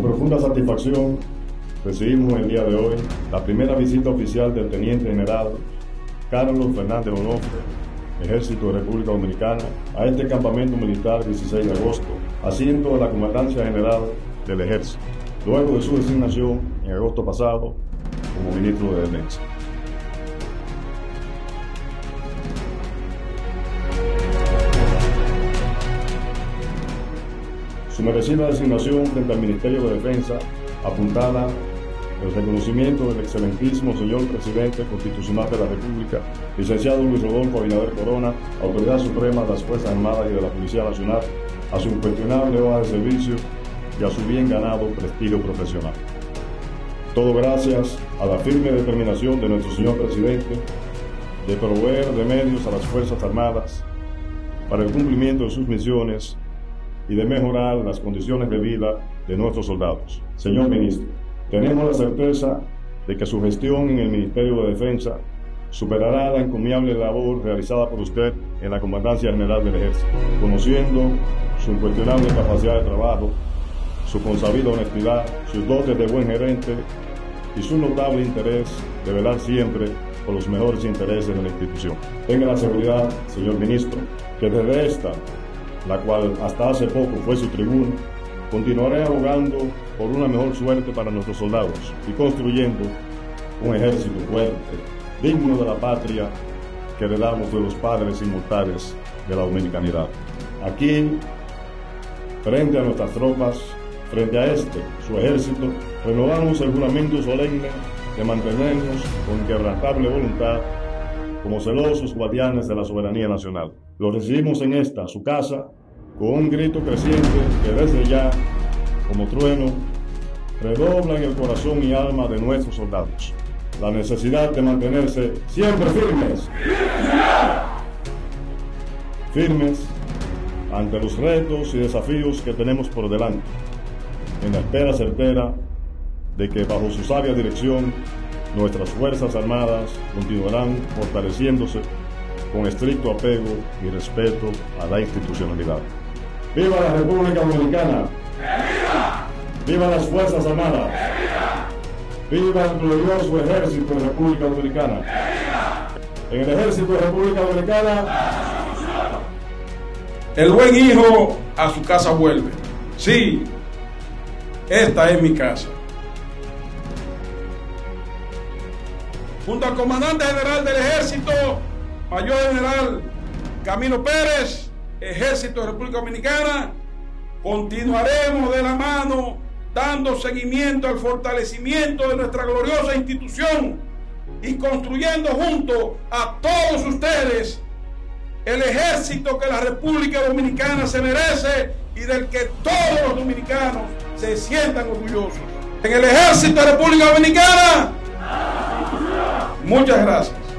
Con profunda satisfacción recibimos el día de hoy la primera visita oficial del Teniente General Carlos Fernández Onofre, Ejército de República Dominicana, a este campamento militar 16 de agosto, asiento de la Comandancia General del Ejército, luego de su designación en agosto pasado como Ministro de Defensa. Su merecida designación frente al Ministerio de Defensa apuntada el reconocimiento del excelentísimo señor presidente constitucional de la República, licenciado Luis Rodolfo Abinader Corona, Autoridad Suprema de las Fuerzas Armadas y de la Policía Nacional, a su incuestionable hoja de servicio y a su bien ganado prestigio profesional. Todo gracias a la firme determinación de nuestro señor presidente de proveer de medios a las Fuerzas Armadas para el cumplimiento de sus misiones y de mejorar las condiciones de vida de nuestros soldados. Señor ministro, tenemos la certeza de que su gestión en el Ministerio de Defensa superará la encomiable labor realizada por usted en la Comandancia General del Ejército, conociendo su incuestionable capacidad de trabajo, su consabida honestidad, sus dotes de buen gerente y su notable interés de velar siempre por los mejores intereses de la institución. Tenga la seguridad, señor ministro, que desde esta la cual hasta hace poco fue su tribuna, continuaré abogando por una mejor suerte para nuestros soldados y construyendo un ejército fuerte, digno de la patria que heredamos de los padres inmortales de la dominicanidad. Aquí, frente a nuestras tropas, frente a este, su ejército, renovamos el juramento solemne de mantenernos con inquebrantable voluntad como celosos guardianes de la soberanía nacional. Lo recibimos en esta, su casa, con un grito creciente que desde ya, como trueno, redobla en el corazón y alma de nuestros soldados. La necesidad de mantenerse siempre firmes. Firmes ante los retos y desafíos que tenemos por delante, en la espera certera de que bajo su sabia dirección nuestras Fuerzas Armadas continuarán fortaleciéndose con estricto apego y respeto a la institucionalidad. ¡Viva la República Dominicana! ¡Viva! ¡Viva las Fuerzas Armadas! ¡Viva! ¡Viva el glorioso Ejército de República Dominicana! ¡Viva! En el Ejército de República Dominicana... El buen hijo a su casa vuelve. Sí, esta es mi casa. Junto al comandante general del ejército, mayor general Camilo Pérez, ejército de República Dominicana, continuaremos de la mano dando seguimiento al fortalecimiento de nuestra gloriosa institución y construyendo junto a todos ustedes el ejército que la República Dominicana se merece y del que todos los dominicanos se sientan orgullosos. En el ejército de República Dominicana Muchas gracias.